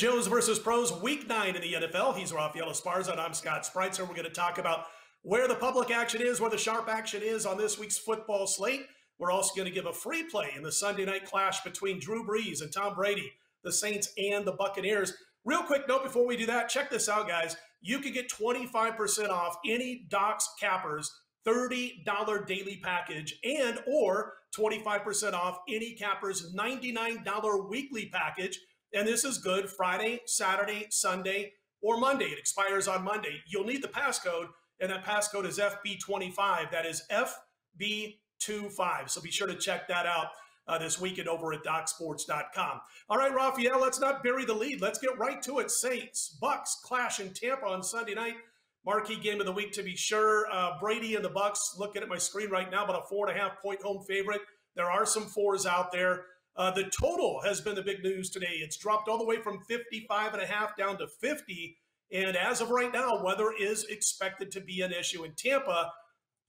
Joe's versus Pros, week nine in the NFL. He's Raphael Esparza, and I'm Scott Spreitzer. We're going to talk about where the public action is, where the sharp action is on this week's football slate. We're also going to give a free play in the Sunday night clash between Drew Brees and Tom Brady, the Saints and the Buccaneers. Real quick note before we do that, check this out, guys. You can get 25% off any Docs Cappers $30 daily package and or 25% off any Cappers $99 weekly package and this is good Friday, Saturday, Sunday, or Monday. It expires on Monday. You'll need the passcode, and that passcode is FB25. That is FB25. So be sure to check that out uh, this weekend over at DocSports.com. All right, Raphael, let's not bury the lead. Let's get right to it. Saints, Bucks clash in Tampa on Sunday night. Marquee game of the week to be sure. Uh, Brady and the Bucks looking at my screen right now, but a four and a half point home favorite. There are some fours out there. Uh, the total has been the big news today. It's dropped all the way from 55 and a half down to 50. And as of right now, weather is expected to be an issue in Tampa.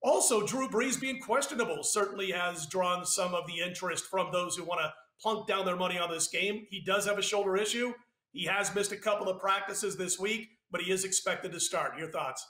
Also, Drew Brees being questionable certainly has drawn some of the interest from those who want to plunk down their money on this game. He does have a shoulder issue. He has missed a couple of practices this week, but he is expected to start. Your thoughts?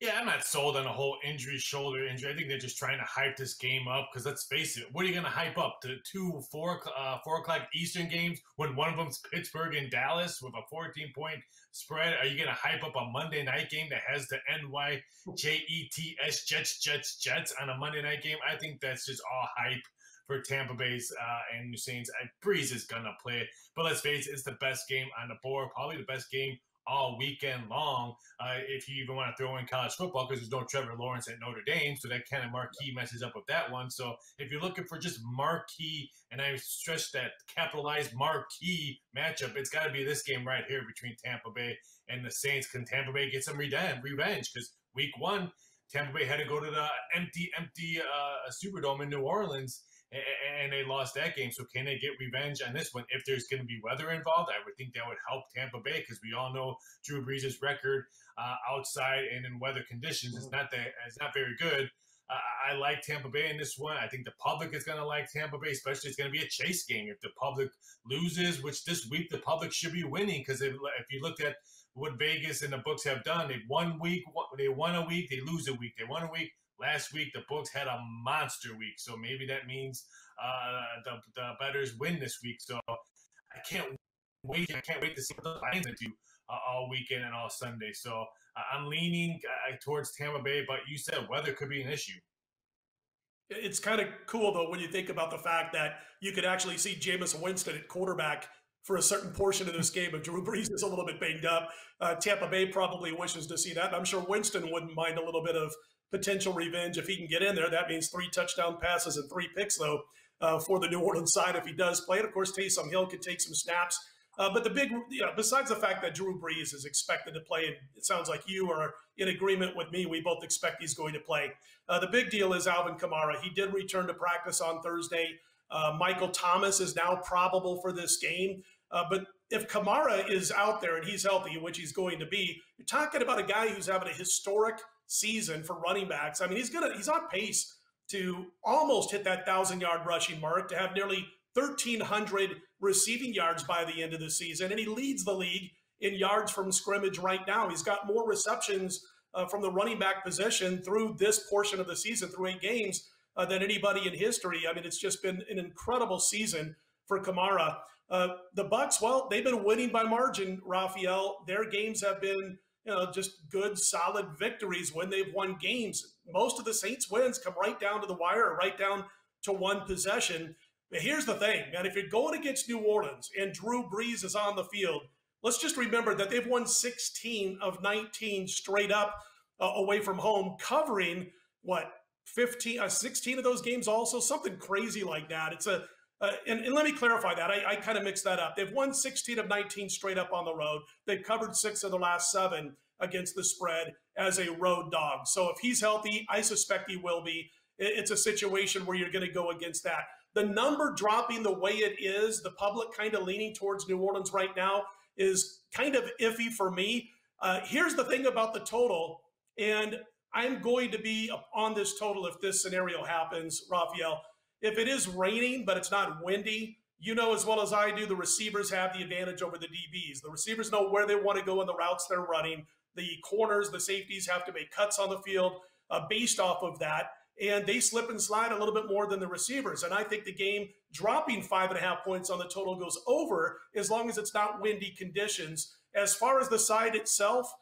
Yeah, I'm not sold on a whole injury, shoulder injury. I think they're just trying to hype this game up because let's face it, what are you going to hype up? The two four uh, four o'clock Eastern games when one of them's Pittsburgh and Dallas with a 14 point spread? Are you going to hype up a Monday night game that has the NYJETS Jets Jets Jets on a Monday night game? I think that's just all hype for Tampa Bay's uh, and New Saints. Uh, Brees is gonna play, but let's face it, it's the best game on the board, probably the best game all weekend long. Uh, if you even want to throw in college football, because there's no Trevor Lawrence at Notre Dame, so that kind of marquee messes up with that one. So if you're looking for just marquee, and I stress that capitalized marquee matchup, it's got to be this game right here between Tampa Bay and the Saints. Can Tampa Bay get some revenge? Because week one, Tampa Bay had to go to the empty, empty uh, Superdome in New Orleans and they lost that game. So can they get revenge on this one? If there's going to be weather involved, I would think that would help Tampa Bay because we all know Drew Brees' record uh, outside and in weather conditions is not that it's not very good. Uh, I like Tampa Bay in this one. I think the public is going to like Tampa Bay, especially it's going to be a chase game. If the public loses, which this week the public should be winning because if, if you look at what Vegas and the books have done, they won week, they won a week, they lose a week, they won a week, Last week, the books had a monster week, so maybe that means uh, the the betters win this week. So I can't wait. I can't wait to see what the Lions do uh, all weekend and all Sunday. So uh, I'm leaning uh, towards Tampa Bay, but you said weather could be an issue. It's kind of cool though when you think about the fact that you could actually see Jameis Winston at quarterback for a certain portion of this game. If Drew Brees is a little bit banged up, uh, Tampa Bay probably wishes to see that. I'm sure Winston wouldn't mind a little bit of potential revenge if he can get in there. That means three touchdown passes and three picks, though, uh, for the New Orleans side if he does play. And of course, Taysom Hill could take some snaps. Uh, but the big, you know, besides the fact that Drew Brees is expected to play, and it sounds like you are in agreement with me. We both expect he's going to play. Uh, the big deal is Alvin Kamara. He did return to practice on Thursday. Uh, Michael Thomas is now probable for this game. Uh, but if Kamara is out there and he's healthy, which he's going to be, you're talking about a guy who's having a historic season for running backs. I mean, he's gonna he's on pace to almost hit that thousand yard rushing mark to have nearly 1,300 receiving yards by the end of the season, and he leads the league in yards from scrimmage right now. He's got more receptions uh, from the running back position through this portion of the season, through eight games, uh, than anybody in history. I mean, it's just been an incredible season for Kamara. Uh, the Bucks, well, they've been winning by margin. Raphael, their games have been you know, just good, solid victories when they've won games. Most of the Saints wins come right down to the wire, right down to one possession. But here's the thing, man, if you're going against New Orleans and Drew Brees is on the field, let's just remember that they've won 16 of 19 straight up uh, away from home, covering what 15, uh, 16 of those games also, something crazy like that. It's a uh, and, and, let me clarify that. I, I kind of mixed that up. They've won 16 of 19 straight up on the road. They've covered six of the last seven against the spread as a road dog. So if he's healthy, I suspect he will be. It's a situation where you're going to go against that. The number dropping the way it is, the public kind of leaning towards New Orleans right now is kind of iffy for me. Uh, here's the thing about the total, and I'm going to be on this total if this scenario happens, Raphael. If it is raining, but it's not windy, you know as well as I do, the receivers have the advantage over the DBs. The receivers know where they want to go in the routes they're running. The corners, the safeties have to make cuts on the field uh, based off of that. And they slip and slide a little bit more than the receivers. And I think the game dropping five and a half points on the total goes over as long as it's not windy conditions. As far as the side itself,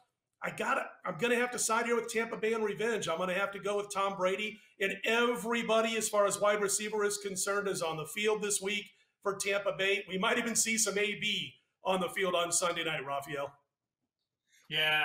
I got it. I'm going to have to side here with Tampa Bay and revenge. I'm going to have to go with Tom Brady. And everybody, as far as wide receiver is concerned, is on the field this week for Tampa Bay. We might even see some AB on the field on Sunday night, Raphael. Yeah,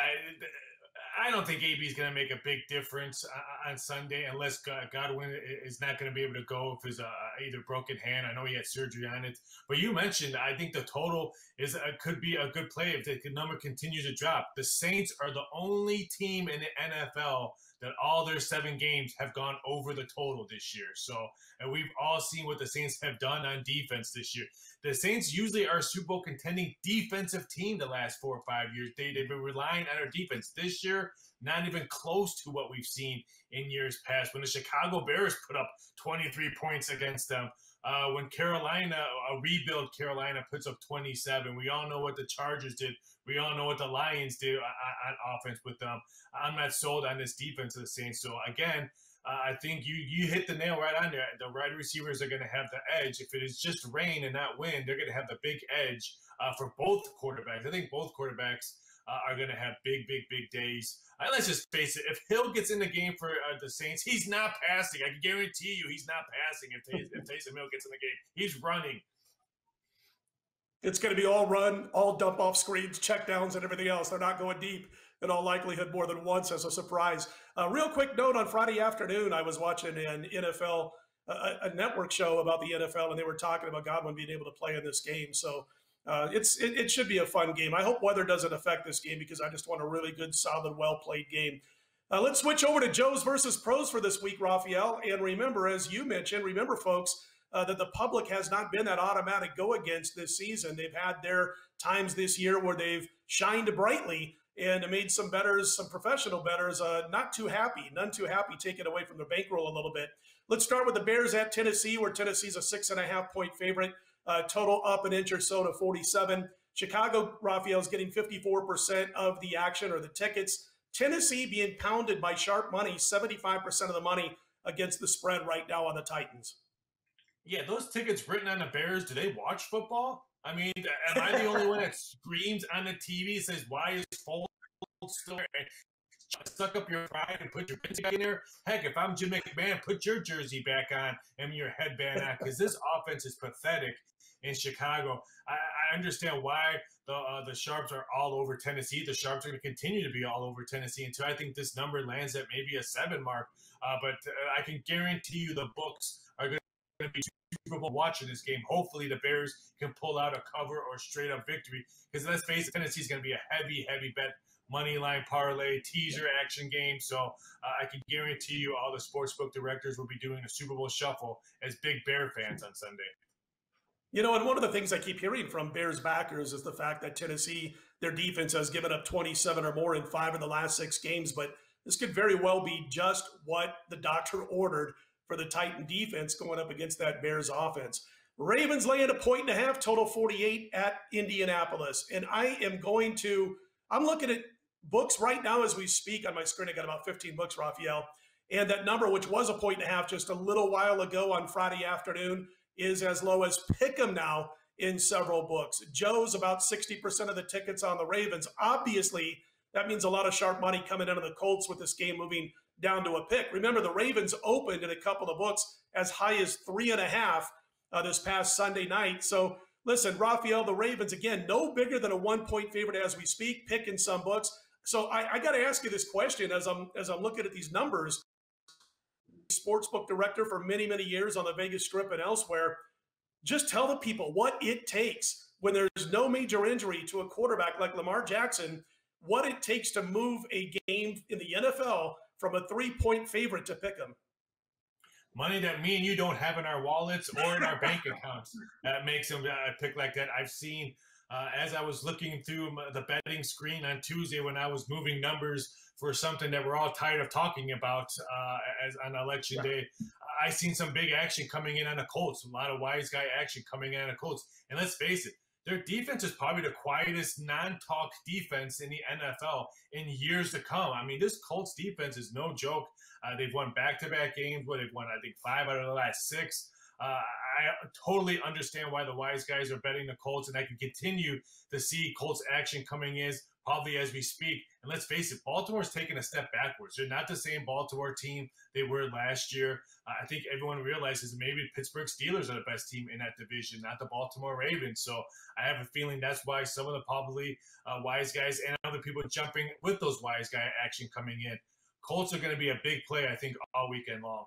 I don't think AB is going to make a big difference on Sunday unless Godwin is not going to be able to go if his uh, either broken hand. I know he had surgery on it, but you mentioned I think the total is uh, could be a good play if the number continues to drop. The Saints are the only team in the NFL that all their seven games have gone over the total this year. So, and we've all seen what the Saints have done on defense this year. The Saints usually are Super Bowl contending defensive team the last four or five years. They, they've been relying on their defense. This year, not even close to what we've seen in years past. When the Chicago Bears put up 23 points against them, uh, when Carolina, a rebuild Carolina, puts up 27, we all know what the Chargers did. We all know what the Lions did on, on offense with them. I'm not sold on this defense of the Saints. So again, uh, I think you you hit the nail right on there. The wide receivers are going to have the edge. If it is just rain and not wind, they're going to have the big edge uh, for both quarterbacks. I think both quarterbacks uh, are going to have big, big, big days. Uh, let's just face it. If Hill gets in the game for uh, the Saints, he's not passing. I can guarantee you, he's not passing. If, Tay- if Taysom Hill gets in the game, he's running. It's going to be all run, all dump off screens, check downs, and everything else. They're not going deep in all likelihood more than once as a surprise. Uh, real quick note on Friday afternoon, I was watching an NFL, a, a network show about the NFL, and they were talking about Godwin being able to play in this game. So uh, it's it, it, should be a fun game. I hope weather doesn't affect this game because I just want a really good, solid, well played game. Uh, let's switch over to Joe's versus pros for this week, Raphael. And remember, as you mentioned, remember, folks, uh, that the public has not been that automatic go against this season. They've had their times this year where they've shined brightly and made some betters, some professional betters, uh, not too happy, none too happy, taken away from their bankroll a little bit. Let's start with the Bears at Tennessee, where Tennessee's a six and a half point favorite. Uh, total up an inch or so to 47. Chicago, Raphael is getting 54% of the action or the tickets. Tennessee being pounded by sharp money, 75% of the money against the spread right now on the Titans. Yeah, those tickets written on the Bears, do they watch football? I mean, am I the only one that screams on the TV says, "Why is Foles still there?" Suck up your pride and put your pins back in there. Heck, if I'm Jim McMahon, put your jersey back on and your headband on because this offense is pathetic in Chicago. I, I understand why the uh, the Sharps are all over Tennessee. The Sharps are going to continue to be all over Tennessee until I think this number lands at maybe a seven mark. Uh, but uh, I can guarantee you the books are going to be Super Bowl watching this game. Hopefully, the Bears can pull out a cover or straight up victory. Because let's face it, Tennessee is going to be a heavy, heavy bet money line parlay, teaser action game. So uh, I can guarantee you all the sportsbook directors will be doing a Super Bowl shuffle as big Bear fans on Sunday. You know, and one of the things I keep hearing from Bears backers is the fact that Tennessee, their defense has given up 27 or more in five of the last six games, but this could very well be just what the doctor ordered for the Titan defense going up against that Bears offense. Ravens laying a point and a half, total 48 at Indianapolis. And I am going to, I'm looking at books right now as we speak on my screen. I got about 15 books, Raphael. And that number, which was a point and a half just a little while ago on Friday afternoon, is as low as Pick'em now in several books. Joe's about 60% of the tickets on the Ravens. Obviously, that means a lot of sharp money coming into the Colts with this game moving down to a pick. Remember, the Ravens opened in a couple of books as high as three and a half uh, this past Sunday night. So, listen, Raphael, the Ravens, again, no bigger than a one point favorite as we speak, pick in some books. So, I, I got to ask you this question as I'm as I'm looking at these numbers sportsbook director for many, many years on the Vegas Strip and elsewhere. Just tell the people what it takes when there's no major injury to a quarterback like Lamar Jackson, what it takes to move a game in the NFL from a three point favorite to pick them. Money that me and you don't have in our wallets or in our bank accounts that makes them uh, pick like that. I've seen uh, as I was looking through the betting screen on Tuesday when I was moving numbers for something that we're all tired of talking about uh, as on election day. I seen some big action coming in on the Colts, a lot of wise guy action coming in on the Colts. And let's face it, their defense is probably the quietest non-talk defense in the NFL in years to come. I mean, this Colts defense is no joke. Uh, they've won back-to-back games where they've won, I think, five out of the last six. Uh, I totally understand why the wise guys are betting the Colts, and I can continue to see Colts action coming in probably as we speak. And let's face it, Baltimore's taking a step backwards. They're not the same Baltimore team they were last year. Uh, I think everyone realizes maybe Pittsburgh Steelers are the best team in that division, not the Baltimore Ravens. So I have a feeling that's why some of the probably uh, wise guys and other people jumping with those wise guy action coming in. Colts are going to be a big play, I think, all weekend long.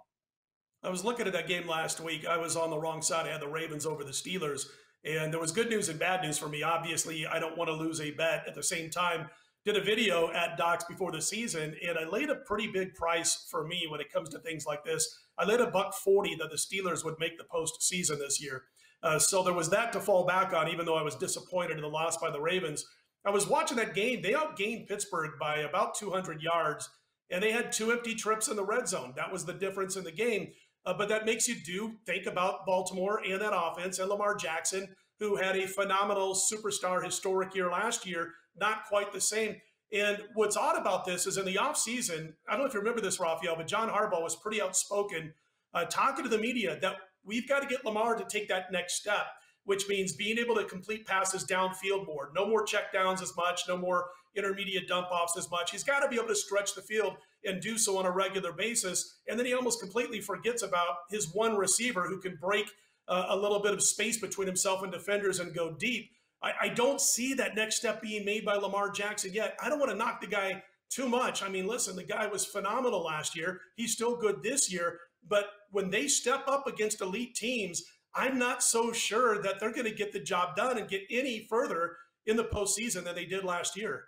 I was looking at that game last week. I was on the wrong side. I had the Ravens over the Steelers. And there was good news and bad news for me. Obviously, I don't want to lose a bet. At the same time, did a video at Docs before the season, and I laid a pretty big price for me when it comes to things like this. I laid a buck forty that the Steelers would make the postseason this year. Uh, so there was that to fall back on, even though I was disappointed in the loss by the Ravens. I was watching that game. They outgained Pittsburgh by about 200 yards, and they had two empty trips in the red zone. That was the difference in the game. Uh, but that makes you do think about Baltimore and that offense and Lamar Jackson, who had a phenomenal superstar historic year last year, not quite the same. And what's odd about this is in the offseason, I don't know if you remember this, Raphael, but John Harbaugh was pretty outspoken uh, talking to the media that we've got to get Lamar to take that next step, which means being able to complete passes downfield more. No more check downs as much, no more intermediate dump offs as much. He's got to be able to stretch the field and do so on a regular basis. And then he almost completely forgets about his one receiver who can break uh, a little bit of space between himself and defenders and go deep. I, I don't see that next step being made by Lamar Jackson yet. I don't want to knock the guy too much. I mean, listen, the guy was phenomenal last year. He's still good this year. But when they step up against elite teams, I'm not so sure that they're going to get the job done and get any further in the postseason than they did last year.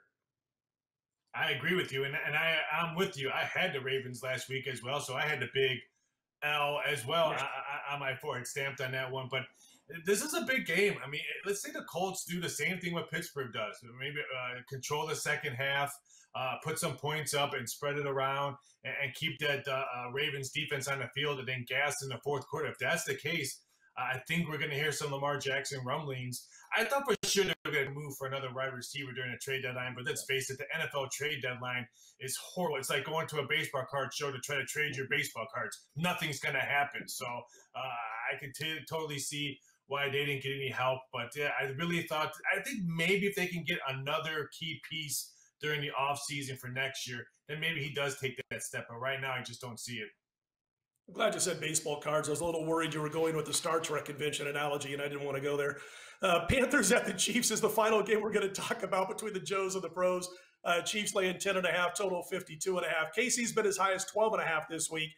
I agree with you, and and I I'm with you. I had the Ravens last week as well, so I had the big L as well yeah. on my forehead stamped on that one. But this is a big game. I mean, let's say the Colts do the same thing what Pittsburgh does. Maybe uh, control the second half, uh, put some points up, and spread it around, and, and keep that uh, uh Ravens defense on the field, and then gas in the fourth quarter. If that's the case, I think we're going to hear some Lamar Jackson rumblings. I thought for sure they were going to move for another wide receiver during the trade deadline, but let's face it, the NFL trade deadline is horrible. It's like going to a baseball card show to try to trade your baseball cards. Nothing's going to happen. So uh, I can t- totally see why they didn't get any help. But yeah, I really thought, I think maybe if they can get another key piece during the offseason for next year, then maybe he does take that step. But right now, I just don't see it. I'm glad you said baseball cards. I was a little worried you were going with the Star Trek convention analogy, and I didn't want to go there. Uh, Panthers at the Chiefs is the final game we're going to talk about between the Joes and the Pros. Uh, Chiefs laying 10 and a half, total 52 and a half. KC's been as high as 12 and a half this week.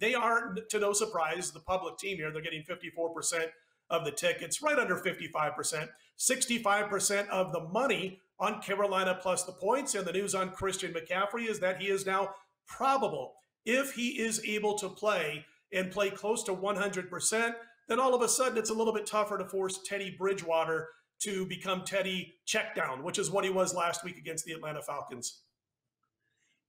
They are, to no surprise, the public team here. They're getting 54% of the tickets, right under 55%. 65% of the money on Carolina plus the points. And the news on Christian McCaffrey is that he is now probable if he is able to play and play close to 100%, then all of a sudden it's a little bit tougher to force Teddy Bridgewater to become Teddy checkdown, which is what he was last week against the Atlanta Falcons.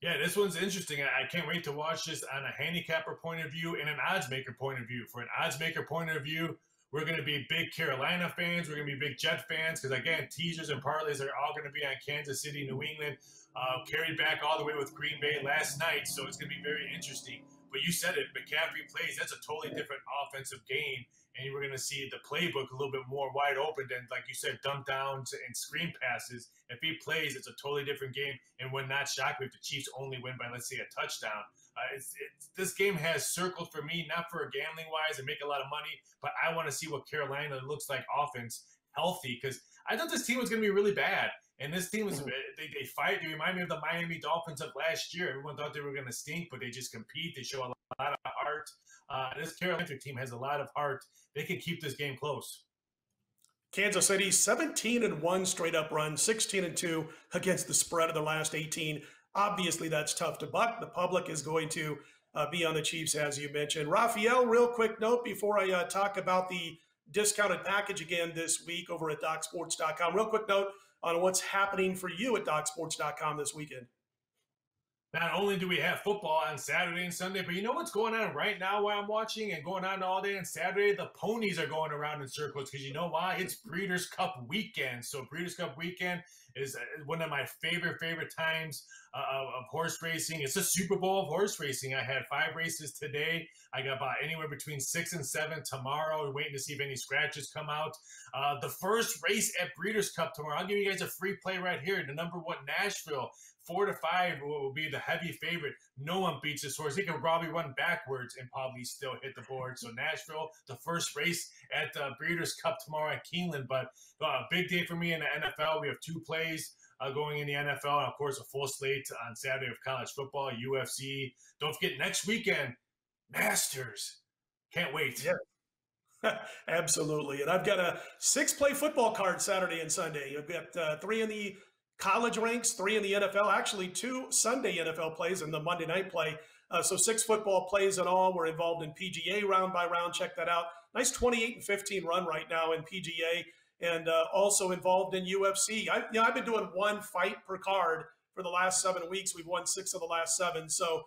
Yeah, this one's interesting. I can't wait to watch this on a handicapper point of view and an odds maker point of view. For an odds maker point of view, we're going to be big Carolina fans. We're going to be big Jet fans because, again, teasers and parlays are all going to be on Kansas City, New England uh, carried back all the way with Green Bay last night. So it's going to be very interesting. But you said it, McCaffrey plays. That's a totally different offensive game, and we're going to see the playbook a little bit more wide open than, like you said, dump downs and screen passes. If he plays, it's a totally different game, and would not shock me if the Chiefs only win by, let's say, a touchdown. Uh, it's, it's, this game has circled for me, not for gambling wise and make a lot of money, but I want to see what Carolina looks like offense healthy because I thought this team was going to be really bad. And this team was mm-hmm. they, they fight. They remind me of the Miami Dolphins of last year. Everyone thought they were going to stink, but they just compete. They show a lot of heart. Uh, this Carolina team has a lot of heart. They can keep this game close. Kansas City 17 and 1 straight up run, 16 and 2 against the spread of the last 18. Obviously, that's tough to buck. The public is going to uh, be on the Chiefs, as you mentioned. Raphael, real quick note before I uh, talk about the discounted package again this week over at DocSports.com. Real quick note on what's happening for you at DocSports.com this weekend. Not only do we have football on Saturday and Sunday, but you know what's going on right now while I'm watching and going on all day on Saturday? The ponies are going around in circles because you know why? It's Breeders' Cup weekend. So Breeders' Cup weekend is uh, one of my favorite, favorite times uh, of horse racing. It's a Super Bowl of horse racing. I had five races today. I got about anywhere between six and seven tomorrow. We're waiting to see if any scratches come out. Uh, the first race at Breeders' Cup tomorrow. I'll give you guys a free play right here. The number one Nashville four to five will be the heavy favorite. No one beats this horse. He can probably run backwards and probably still hit the board. So Nashville, the first race at the Breeders' Cup tomorrow at Keeneland. But uh, a big day for me in the NFL. We have two plays uh, going in the NFL, and of course a full slate on Saturday of college football, UFC. Don't forget next weekend, Masters. Can't wait. Yeah. Absolutely. And I've got a six play football card Saturday and Sunday. I've got uh, three in the college ranks, three in the NFL, actually two Sunday NFL plays and the Monday night play. Uh, so six football plays in all. We're involved in PGA round by round. Check that out. Nice 28 and 15 run right now in PGA, and uh, also involved in UFC. I, you know, I've been doing one fight per card for the last seven weeks. We've won six of the last seven. So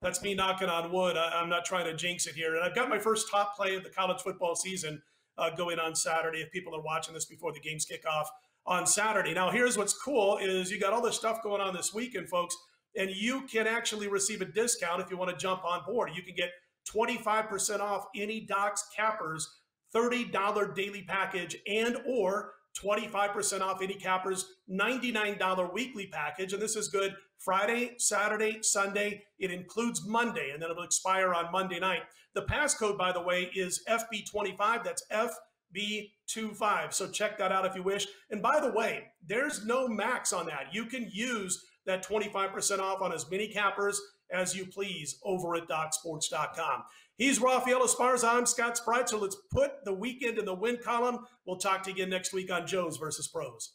that's me knocking on wood. I, am not trying to jinx it here. And I've got my first top play of the college football season uh, going on Saturday. If people are watching this before the games kick off, on Saturday. Now, here's what's cool is you got all this stuff going on this weekend, folks, and you can actually receive a discount if you want to jump on board. You can get 25% off any Docs Cappers $30 daily package and or 25% off any Cappers $99 weekly package. And this is good Friday, Saturday, Sunday. It includes Monday, and then it'll expire on Monday night. The passcode, by the way, is FB25. That's F B25. So check that out if you wish. And by the way, there's no max on that. You can use that 25% off on as many cappers as you please over at DocSports.com. He's Raphael Esparza. I'm Scott Spreitzer. Let's put the weekend in the win column. We'll talk to you again next week on Joe's versus Pros.